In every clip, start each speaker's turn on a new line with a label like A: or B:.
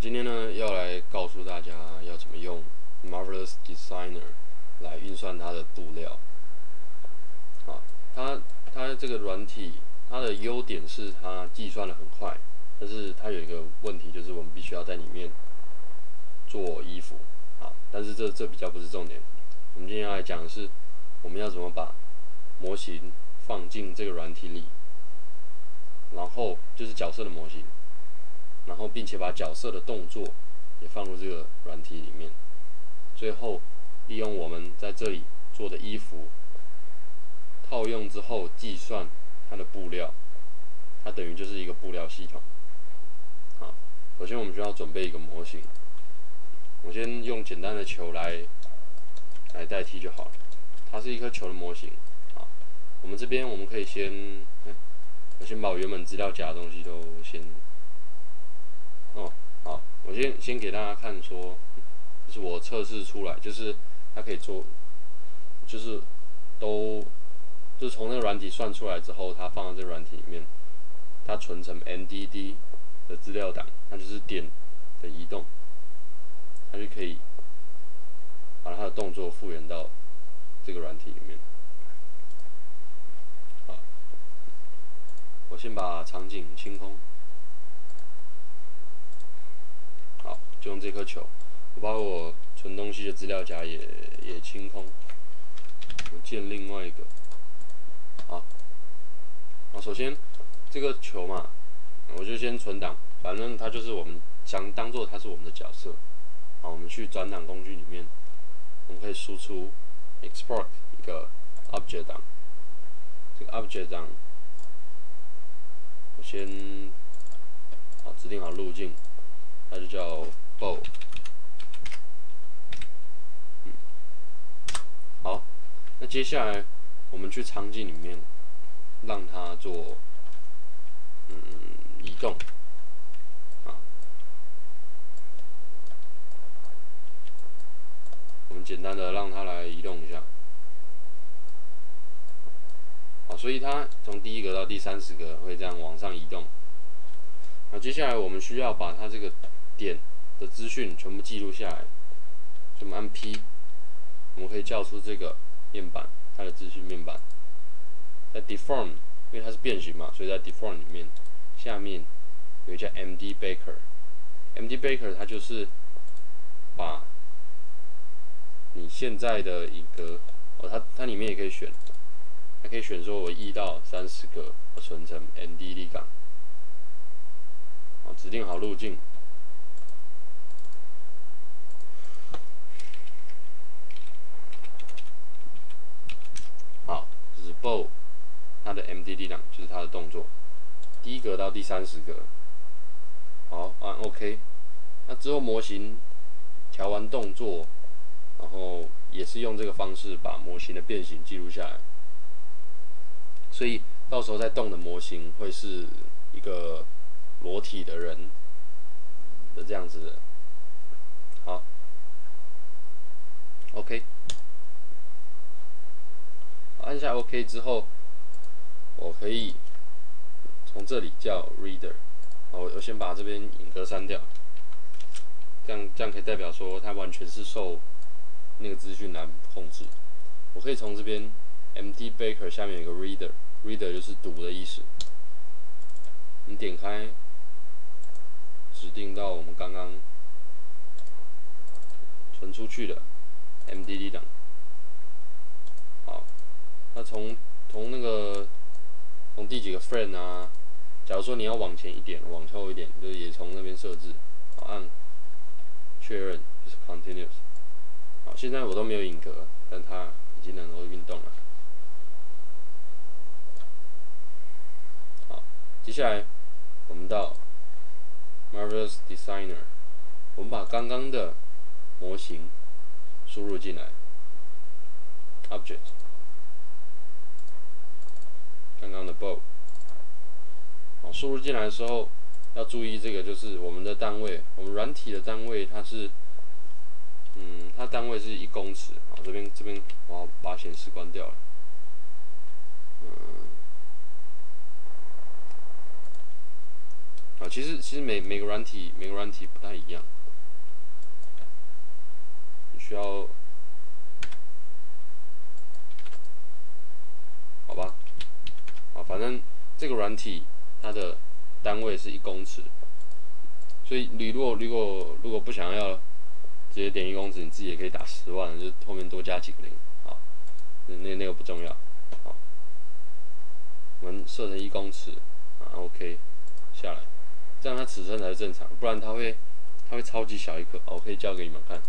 A: 今天呢，要来告诉大家要怎么用 Marvelous Designer 来运算它的布料。啊，它它这个软体，它的优点是它计算的很快，但是它有一个问题，就是我们必须要在里面做衣服。啊，但是这这比较不是重点。我们今天要来讲的是，我们要怎么把模型放进这个软体里，然后就是角色的模型。然后，并且把角色的动作也放入这个软体里面。最后，利用我们在这里做的衣服套用之后，计算它的布料，它等于就是一个布料系统。好，首先我们需要准备一个模型。我先用简单的球来来代替就好了。它是一颗球的模型。好，我们这边我们可以先，我先把原本资料夹的东西都先。先先给大家看说，就是我测试出来，就是它可以做，就是都，就是从那个软体算出来之后，它放到这个软体里面，它存成 NDD 的资料档，那就是点的移动，它就可以把它的动作复原到这个软体里面。好，我先把场景清空。就用这颗球，我把我存东西的资料夹也也清空，我建另外一个，好，啊，首先这个球嘛，我就先存档，反正它就是我们想当做它是我们的角色，好，我们去转档工具里面，我们可以输出 export 一个 object 档，这个 object 档，我先好指定好路径，它就叫。哦，嗯，好，那接下来我们去场景里面，让它做嗯移动，啊，我们简单的让它来移动一下，好，所以它从第一格到第三十格会这样往上移动，那接下来我们需要把它这个点。的资讯全部记录下来，我们按 P，我们可以叫出这个面板，它的资讯面板。在 Deform，因为它是变形嘛，所以在 Deform 里面，下面有一家 MD Baker，MD Baker 它就是把你现在的一个哦，它它里面也可以选，它可以选说我一到三十个，我存成 NDD 港，好，指定好路径。bow，它的 MDD 档就是它的动作，第一格到第三十格，好按 OK，那之后模型调完动作，然后也是用这个方式把模型的变形记录下来，所以到时候在动的模型会是一个裸体的人的这样子的，好，OK。按下 OK 之后，我可以从这里叫 Reader。我我先把这边引格删掉，这样这样可以代表说它完全是受那个资讯来控制。我可以从这边 MD Baker 下面有个 Reader，Reader 就是读的意思。你点开，指定到我们刚刚存出去的 MDD 档。好那从从那个从第几个 friend 啊？假如说你要往前一点，往后一点，就是也从那边设置，好按确认，就是 continuous。好，现在我都没有影格，但它已经能够运动了。好，接下来我们到 Marvelous Designer，我们把刚刚的模型输入进来，Object。刚刚的 bow，好，输入进来的时候要注意这个，就是我们的单位，我们软体的单位它是，嗯，它单位是一公尺，好，这边这边我要把显示关掉了，嗯，啊，其实其实每每个软体每个软体不太一样，需要好吧？啊，反正这个软体它的单位是一公尺，所以你如果如果如果不想要直接点一公尺，你自己也可以打十万，就后面多加几个零，好，那那个不重要，好，我们设成一公尺啊，OK，下来，这样它尺寸才是正常，不然它会它会超级小一颗，我可以教给你们看，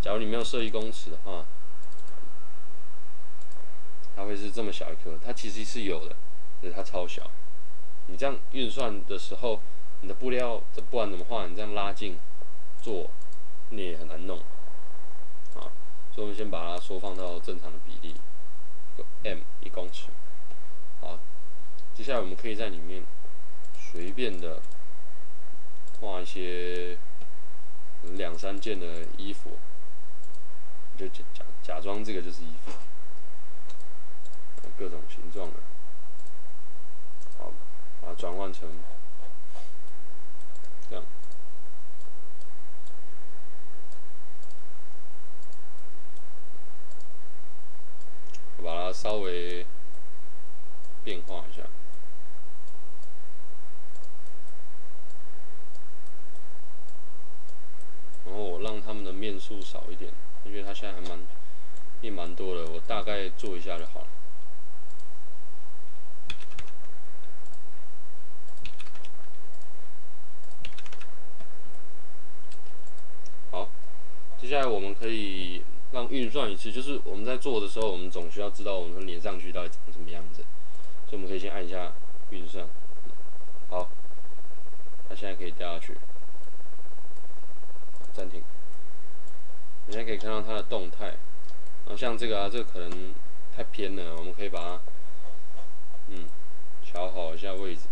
A: 假如你没有设一公尺的话。它会是这么小一颗，它其实是有的，是它超小。你这样运算的时候，你的布料的不管怎么画，你这样拉近做，你也很难弄。啊，所以我们先把它缩放到正常的比例，m 一公尺。好，接下来我们可以在里面随便的画一些两三件的衣服，就假假装这个就是衣服。各种形状的，转换成这样，我把它稍微变化一下，然后我让他们的面数少一点，因为它现在还蛮面蛮多的，我大概做一下就好了。接下来我们可以让运算一次，就是我们在做的时候，我们总需要知道我们连上去到底长什么样子，所以我们可以先按一下运算。好，它现在可以掉下去，暂停。你现在可以看到它的动态，然后像这个啊，这个可能太偏了，我们可以把它，嗯，调好一下位置，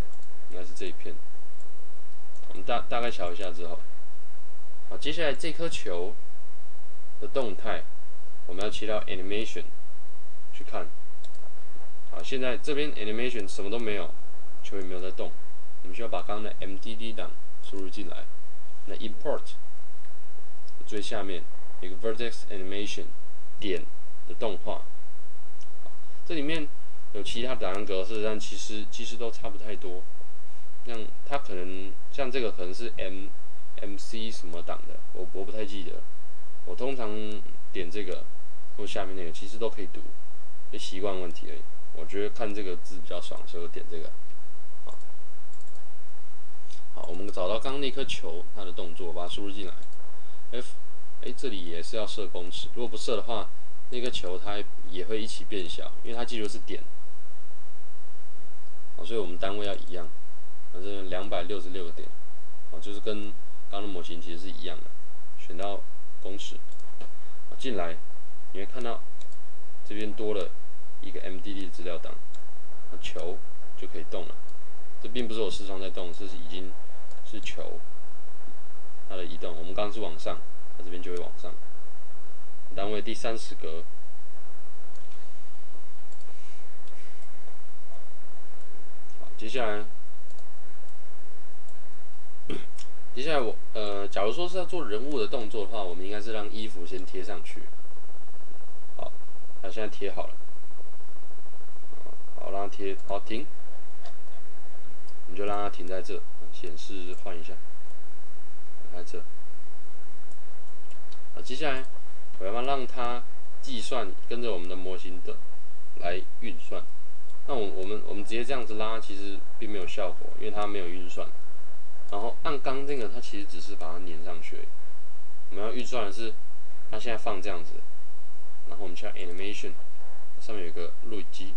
A: 应该是这一片。我们大大概调一下之后，好，接下来这颗球。的动态，我们要切到 animation 去看。好，现在这边 animation 什么都没有，球也没有在动。我们需要把刚刚的 MDD 档输入进来。那 import 最下面一个 vertex animation 点的动画。这里面有其他档案格式，但其实其实都差不太多。像它可能像这个可能是 M MC 什么档的，我我不太记得。我通常点这个或下面那个，其实都可以读，就习惯问题而已。我觉得看这个字比较爽，所以我点这个。好，好，我们找到刚刚那颗球，它的动作，把它输入进来。F，哎，这里也是要设公尺，如果不设的话，那个球它也会一起变小，因为它记住是点。好，所以我们单位要一样，反正两百六十六个点，好，就是跟刚刚的模型其实是一样的，选到。公式，进来你会看到这边多了一个 MDD 的资料档，那球就可以动了。这并不是我视窗在动，这是已经是球它的移动。我们刚刚是往上，它这边就会往上。单位第三十格，接下来。接下来我呃，假如说是要做人物的动作的话，我们应该是让衣服先贴上去。好，它现在贴好了。好，让它贴好停。你就让它停在这，显示换一下，在这。好，接下来我要让它计算跟着我们的模型的来运算。那我我们我们直接这样子拉，其实并没有效果，因为它没有运算。然后按刚这个，它其实只是把它粘上去。我们要预算的是，它现在放这样子，然后我们去 animation，上面有个录影机，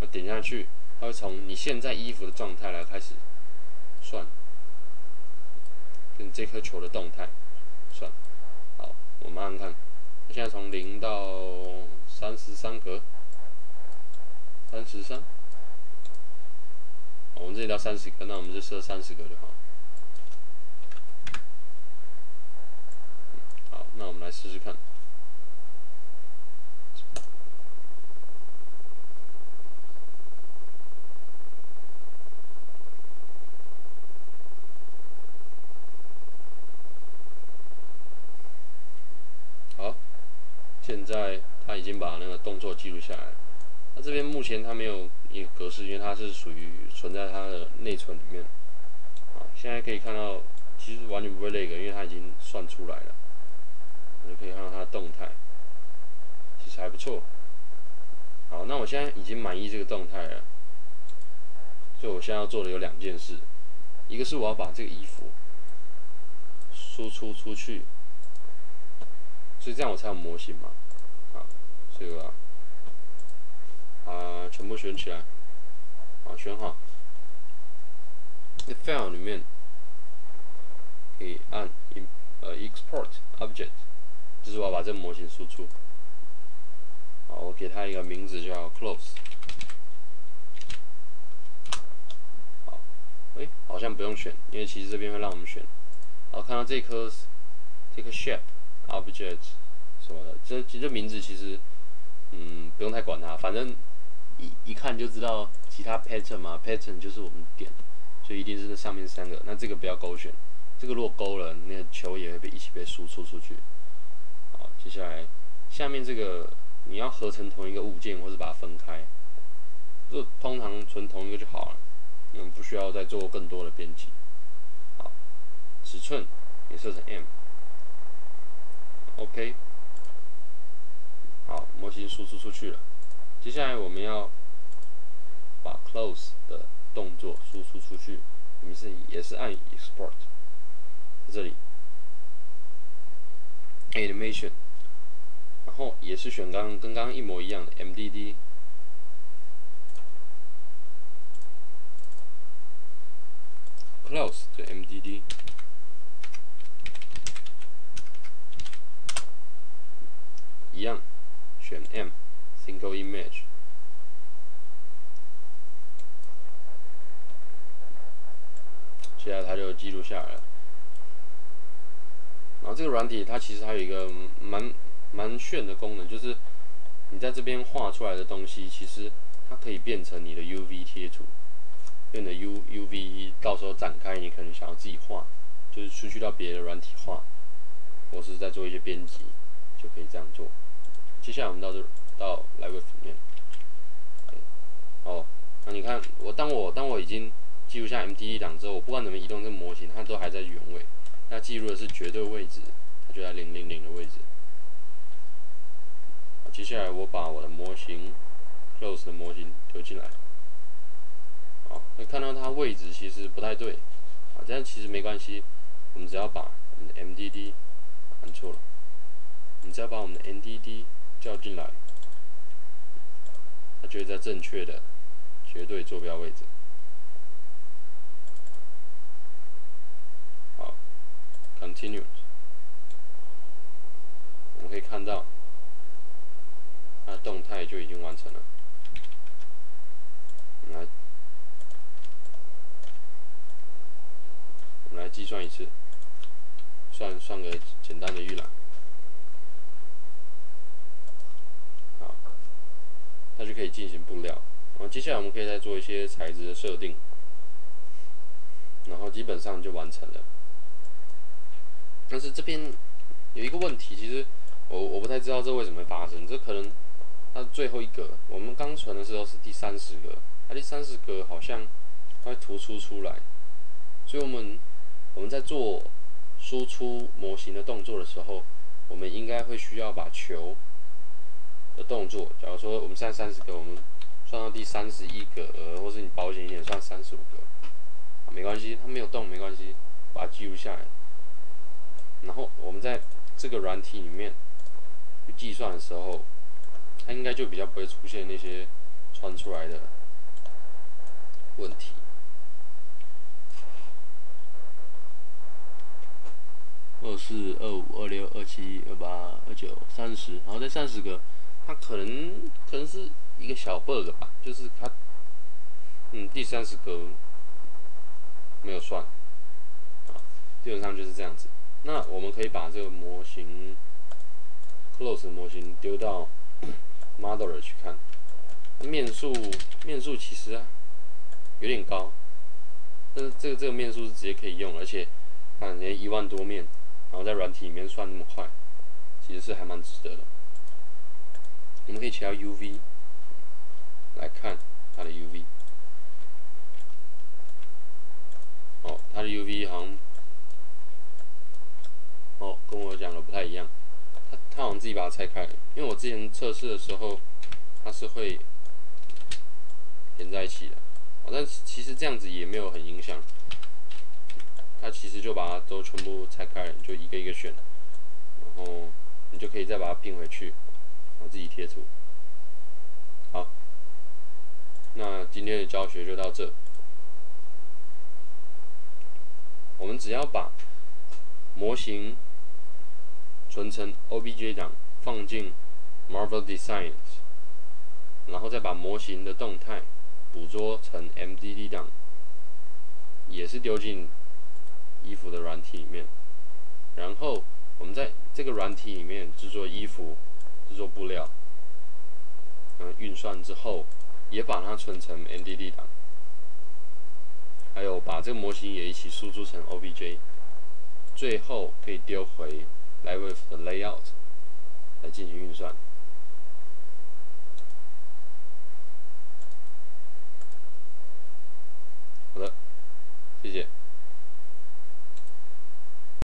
A: 我点下去，它会从你现在衣服的状态来开始算，跟这颗球的动态算。好，我们按看，它现在从零到三十三格，三十三。我们这里到三十个那我们就设三十个就好。好那我们来试试看。好现在他已经把那个动作记录下来了。那这边目前他没有一个格式，因为它是属于存在它的内存里面。好，现在可以看到，其实完全不会那个，因为它已经算出来了。我就可以看到它的动态，其实还不错。好，那我现在已经满意这个动态了，所以我现在要做的有两件事，一个是我要把这个衣服输出出去，所以这样我才有模型嘛。好，这个，啊全部选起来，好，选好。在 file 里面可以按 in 呃 export object。就是我要把这个模型输出，好，我给它一个名字叫 close，好，哎，好像不用选，因为其实这边会让我们选。好，看到这颗这颗 shape object 什么的，这其实名字其实嗯不用太管它，反正一一看就知道其他 pattern 嘛，pattern 就是我们点，所以一定是这上面三个。那这个不要勾选，这个如果勾了，那个球也会被一起被输出出去。好接下来，下面这个你要合成同一个物件，或者把它分开，就通常存同一个就好了，我们不需要再做更多的编辑。好，尺寸也设成 M，OK。好，模型输出出去了。接下来我们要把 close 的动作输出出去，我们是也是按 export，在这里 animation。然后也是选刚跟刚刚一模一样的 MDD close 的 MDD 一样，选 M single image，接下来它就记录下来了。然后这个软体它其实还有一个蛮。蛮炫的功能就是，你在这边画出来的东西，其实它可以变成你的 UV 贴图，用的 U UV 到时候展开，你可能想要自己画，就是出去到别的软体画，或是在做一些编辑，就可以这样做。接下来我们到这到 Live 里面，哦，那你看我当我当我已经记录下 M D 档之后，我不管怎么移动这个模型，它都还在原位，它记录的是绝对位置，它就在零零零的位置。接下来我把我的模型 close 的模型丢进来，好，会看到它位置其实不太对，啊，这样其实没关系，我们只要把我们的 MDD 按错了，你只要把我们的 NDD 叫进来，它就在正确的绝对坐标位置。好，Continue，我们可以看到。它动态就已经完成了。我们来，我们来计算一次，算算个简单的预览。好，它就可以进行布料。然后接下来我们可以再做一些材质的设定，然后基本上就完成了。但是这边有一个问题，其实我我不太知道这为什么会发生，这可能。它最后一格，我们刚存的时候是第三十格，它第三十格好像会突出出来，所以我们我们在做输出模型的动作的时候，我们应该会需要把球的动作，假如说我们现在三十格，我们算到第三十一格，或是你保险一点算三十五格，没关系，它没有动没关系，把它记录下来，然后我们在这个软体里面去计算的时候。它应该就比较不会出现那些穿出来的问题。二四、二五、二六、二七、二八、二九、三十，然后在三十个，它可能可能是一个小 bug 吧，就是它，嗯，第三十格没有算，啊，基本上就是这样子。那我们可以把这个模型 close 模型丢到。Modeler 去看，面数面数其实啊有点高，但是这个这个面数是直接可以用，而且看人家一万多面，然后在软体里面算那么快，其实是还蛮值得的。我们可以切到 UV 来看它的 UV。哦，它的 UV 好像，哦，跟我讲的不太一样。它它好像自己把它拆开了，因为我之前测试的时候，它是会连在一起的。哦，但其实这样子也没有很影响。它其实就把它都全部拆开了，就一个一个选，然后你就可以再把它拼回去，我自己贴图。好，那今天的教学就到这。我们只要把模型存成 OBJ 档，放进 Marvel Designs，然后再把模型的动态捕捉成 MDD 档，也是丢进。衣服的软体里面，然后我们在这个软体里面制作衣服、制作布料，运算之后也把它存成 NDD 档，还有把这个模型也一起输出成 OBJ，最后可以丢回来 with 的 layout 来进行运算。好的，谢谢。